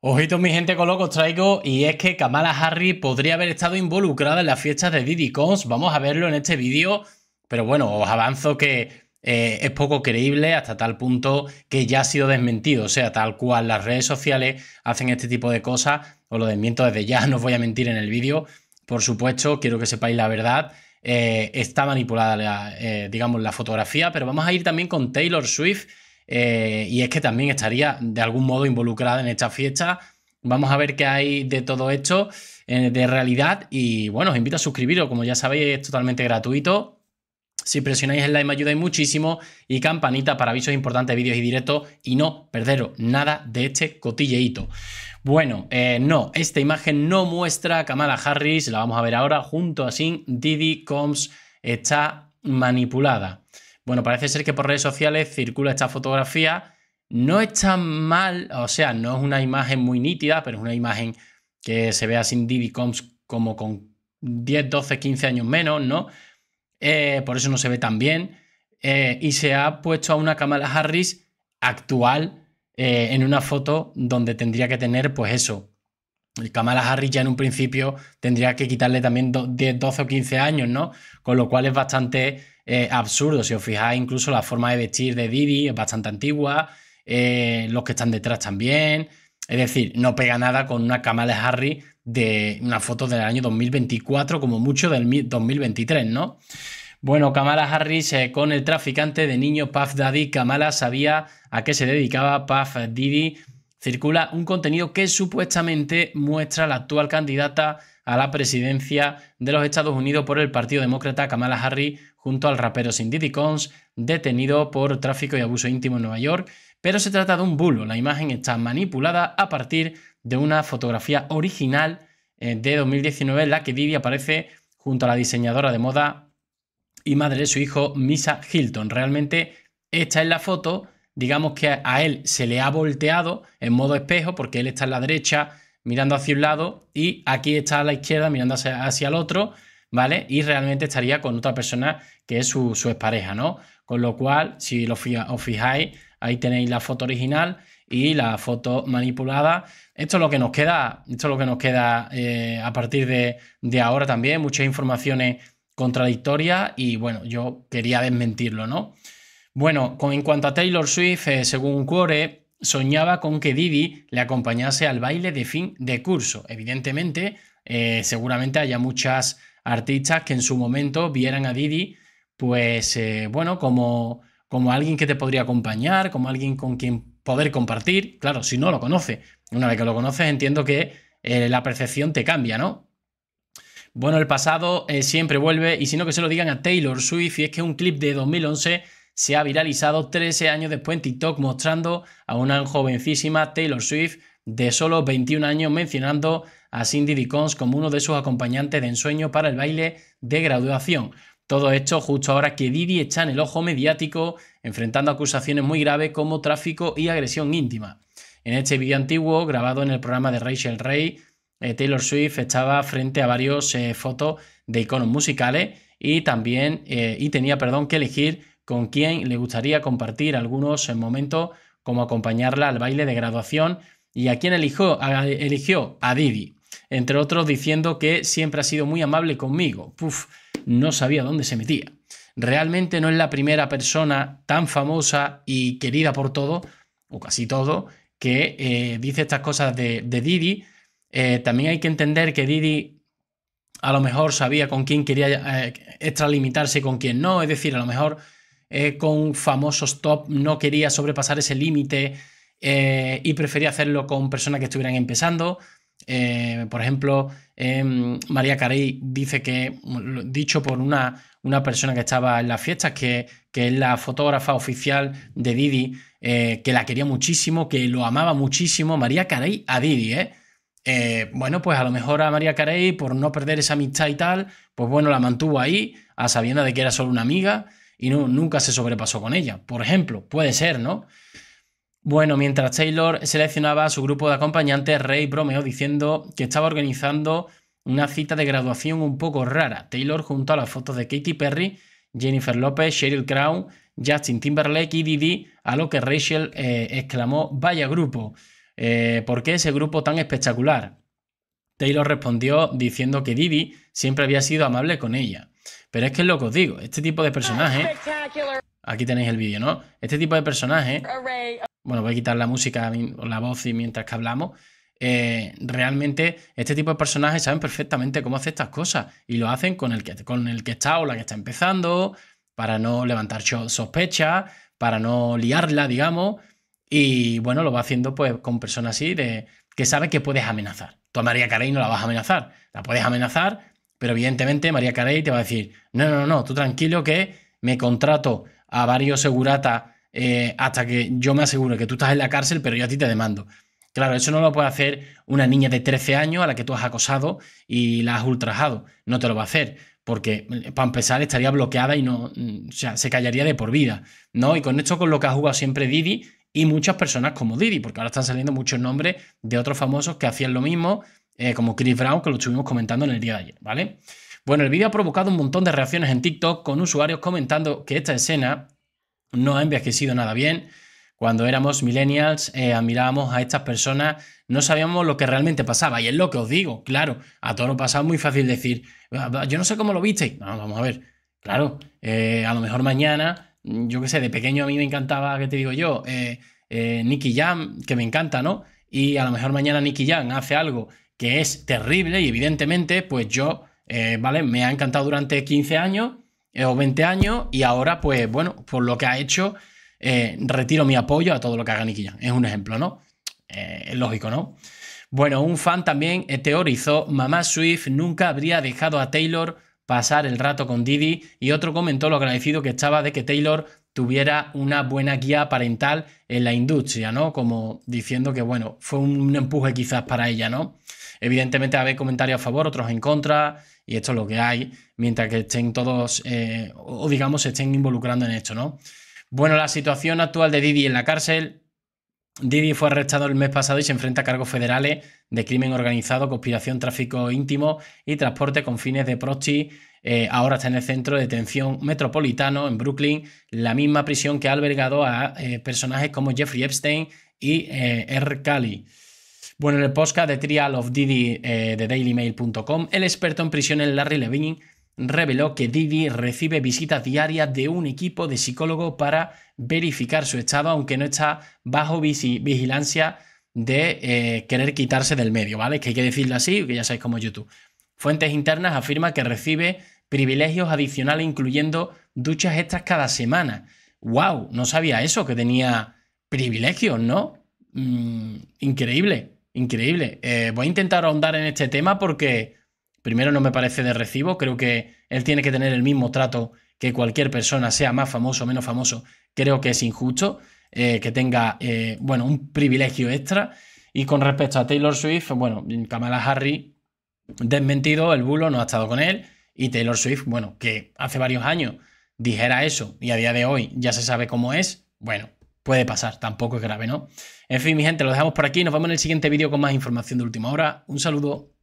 Ojito mi gente con os traigo y es que Kamala Harris podría haber estado involucrada en las fiestas de Diddy Cons. Vamos a verlo en este vídeo, pero bueno, os avanzo que eh, es poco creíble hasta tal punto que ya ha sido desmentido. O sea, tal cual las redes sociales hacen este tipo de cosas, os lo desmiento desde ya, no os voy a mentir en el vídeo. Por supuesto, quiero que sepáis la verdad. Eh, está manipulada, la, eh, digamos, la fotografía, pero vamos a ir también con Taylor Swift eh, y es que también estaría de algún modo involucrada en esta fiesta. Vamos a ver qué hay de todo esto eh, de realidad y bueno, os invito a suscribiros, como ya sabéis es totalmente gratuito. Si presionáis el like me ayudáis muchísimo y campanita para avisos importantes, vídeos y directos y no perderos nada de este cotilleito. Bueno, eh, no, esta imagen no muestra a Kamala Harris, la vamos a ver ahora junto a Sin Diddy Combs está manipulada. Bueno, parece ser que por redes sociales circula esta fotografía. No está mal, o sea, no es una imagen muy nítida, pero es una imagen que se ve así Diddy Combs como con 10, 12, 15 años menos, ¿no? Eh, por eso no se ve tan bien. Eh, y se ha puesto a una Kamala Harris actual eh, en una foto donde tendría que tener, pues eso. Kamala Harris ya en un principio tendría que quitarle también 10, 12 o 15 años, ¿no? Con lo cual es bastante eh, absurdo. Si os fijáis, incluso la forma de vestir de Didi es bastante antigua, eh, los que están detrás también. Es decir, no pega nada con una Kamala Harry de una foto del año 2024, como mucho del 2023, ¿no? Bueno, Kamala Harris eh, con el traficante de niños Puff Daddy. Kamala sabía a qué se dedicaba Puff Diddy. Circula un contenido que supuestamente muestra a la actual candidata a la presidencia de los Estados Unidos por el Partido Demócrata, Kamala Harris, junto al rapero Sin Cons, detenido por tráfico y abuso íntimo en Nueva York. Pero se trata de un bulo. La imagen está manipulada a partir de una fotografía original eh, de 2019 en la que Diddy aparece junto a la diseñadora de moda y madre de su hijo, Misa Hilton. Realmente esta es la foto, digamos que a él se le ha volteado en modo espejo porque él está en la derecha mirando hacia un lado y aquí está a la izquierda mirando hacia, el otro, ¿vale? Y realmente estaría con otra persona que es su, su expareja, ¿no? Con lo cual, si lo os fijáis, ahí tenéis la foto original y la foto manipulada. Esto es lo que nos queda, esto es lo que nos queda eh, a partir de, de, ahora también, muchas informaciones contradictorias y bueno, yo quería desmentirlo, ¿no? Bueno, en cuanto a Taylor Swift, eh, según Quore, soñaba con que Didi le acompañase al baile de fin de curso. Evidentemente, eh, seguramente haya muchas artistas que en su momento vieran a Didi, pues eh, bueno, como, como alguien que te podría acompañar, como alguien con quien poder compartir. Claro, si no lo conoce. Una vez que lo conoces, entiendo que la percepción te cambia, ¿no? Bueno, el pasado siempre vuelve, y si no que se lo digan a Taylor Swift, y es que un clip de 2011 se ha viralizado 13 años después en TikTok mostrando a una jovencísima Taylor Swift de solo 21 años mencionando a Cindy Dicons como uno de sus acompañantes de ensueño para el baile de graduación. Todo esto justo ahora que Didi está en el ojo mediático enfrentando acusaciones muy graves como tráfico y agresión íntima. En este vídeo antiguo grabado en el programa de Rachel Ray, eh, Taylor Swift estaba frente a varios eh, fotos de iconos musicales y también eh, y tenía perdón, que elegir con quien le gustaría compartir algunos momentos como acompañarla al baile de graduación y a quien eligió, a Didi, entre otros diciendo que siempre ha sido muy amable conmigo. Puf, no sabía dónde se metía. Realmente no es la primera persona tan famosa y querida por todo, o casi todo, que eh, dice estas cosas de, Didi. Eh, también hay que entender que Didi a lo mejor sabía con quién quería eh, extralimitarse y con quién no, es decir, a lo mejor eh, con famosos top, no quería sobrepasar ese límite eh, y prefería hacerlo con personas que estuvieran empezando. Eh, por ejemplo, em, María Carey dice que, dicho por una, una, persona que estaba en las fiestas, que, que es la fotógrafa oficial de Didi, que la quería muchísimo, que lo amaba muchísimo, María Carey a Didi, bueno, pues a lo mejor a María Carey, por no perder esa amistad y tal, pues bueno, la mantuvo ahí, a sabiendo de que era solo una amiga, y no, nunca se sobrepasó con ella. Por ejemplo, puede ser, ¿no? Bueno, mientras Taylor seleccionaba a su grupo de acompañantes, Ray bromeó diciendo que estaba organizando una cita de graduación un poco rara. Taylor junto a las fotos de Katy Perry, Jennifer Lopez, Sheryl Crow, Justin Timberlake y Didi, a lo que Rachel eh, exclamó, vaya grupo. Eh, ¿Por qué ese grupo tan espectacular? Taylor respondió diciendo que Didi siempre había sido amable con ella. Pero es que es lo que os digo, este tipo de personaje... Aquí tenéis el vídeo, ¿no? Este tipo de personaje... Bueno, voy a quitar la música o la voz y mientras que hablamos. Eh, realmente este tipo de personajes saben perfectamente cómo hacer estas cosas y lo hacen con el, que, con el que está o la que está empezando, para no levantar sospechas, para no liarla, digamos. Y bueno, lo va haciendo pues con personas así de que sabe que puedes amenazar. Tú a María Carey no la vas a amenazar, la puedes amenazar, pero evidentemente María Carey te va a decir, no, no, no, tú tranquilo que me contrato a varios seguratas eh, hasta que yo me asegure que tú estás en la cárcel, pero yo a ti te demando. Claro, eso no lo puede hacer una niña de 13 años a la que tú has acosado y la has ultrajado. No te lo va a hacer, porque eh, para empezar estaría bloqueada y no, mm, o sea, se callaría de por vida, ¿no? Y con esto con lo que ha jugado siempre Didi y muchas personas como Didi, porque ahora están saliendo muchos nombres de otros famosos que hacían lo mismo, eh, como Chris Brown, que lo estuvimos comentando en el día de ayer, ¿vale? Bueno, el vídeo ha provocado un montón de reacciones en TikTok con usuarios comentando que esta escena no ha envejecido nada bien cuando éramos millennials, eh, admirábamos a estas personas, no sabíamos lo que realmente pasaba. Y es lo que os digo, claro, a todo lo pasado muy fácil decir, ah, yo no sé cómo lo visteis. Vamos a ver, claro, eh, a lo mejor mañana, yo qué sé, de pequeño a mí me encantaba, ¿qué te digo yo? Eh, Nicky Jam, que me encanta, ¿no? Y a lo mejor mañana Nicky Jam hace algo que es terrible y evidentemente, pues yo, ¿vale? Me ha encantado durante 15 años o 20 años y ahora, pues bueno, por lo que ha hecho eh, retiro mi apoyo a todo lo que haga Nicky. Es un ejemplo, ¿no? Eh, es lógico, ¿no? Bueno, un fan también teorizó, mamá Swift nunca habría dejado a Taylor pasar el rato con Didi y otro comentó lo agradecido que estaba de que Taylor tuviera una buena guía parental en la industria, ¿no? Como diciendo que, bueno, fue un empuje quizás para ella, ¿no? Evidentemente hay comentarios a favor, otros en contra, y esto es lo que hay, mientras que estén todos, eh, o digamos, se estén involucrando en esto, ¿no? Bueno, la situación actual de Didi en la cárcel. Didi fue arrestado el mes pasado y se enfrenta a cargos federales de crimen organizado, conspiración, tráfico íntimo y transporte con fines de proxy. Eh, ahora está en el centro de detención metropolitano en Brooklyn, la misma prisión que ha albergado a eh, personajes como Jeffrey Epstein y eh, R. Kelly. Bueno, en el podcast de Trial of Didi de dailymail.com, el experto en prisiones Larry Levine reveló que Didi recibe visitas diarias de un equipo de psicólogos para verificar su estado, aunque no está bajo vigilancia de eh, querer quitarse del medio, ¿vale? Que hay que decirlo así, que ya sabéis como YouTube. Fuentes internas afirman que recibe privilegios adicionales, incluyendo duchas extras cada semana. ¡Wow! No sabía eso, que tenía privilegios, ¿no? Mm, increíble, increíble. Eh, voy a intentar ahondar en este tema porque Primero, no me parece de recibo, creo que él tiene que tener el mismo trato que cualquier persona, sea más famoso o menos famoso. Creo que es injusto eh, que tenga, eh, bueno, un privilegio extra. Y con respecto a Taylor Swift, bueno, Kamala Harris desmentido, el bulo no ha estado con él. Y Taylor Swift, bueno, que hace varios años dijera eso y a día de hoy ya se sabe cómo es, bueno, puede pasar, tampoco es grave, ¿no? En fin, mi gente, lo dejamos por aquí, nos vemos en el siguiente vídeo con más información de última hora. Un saludo.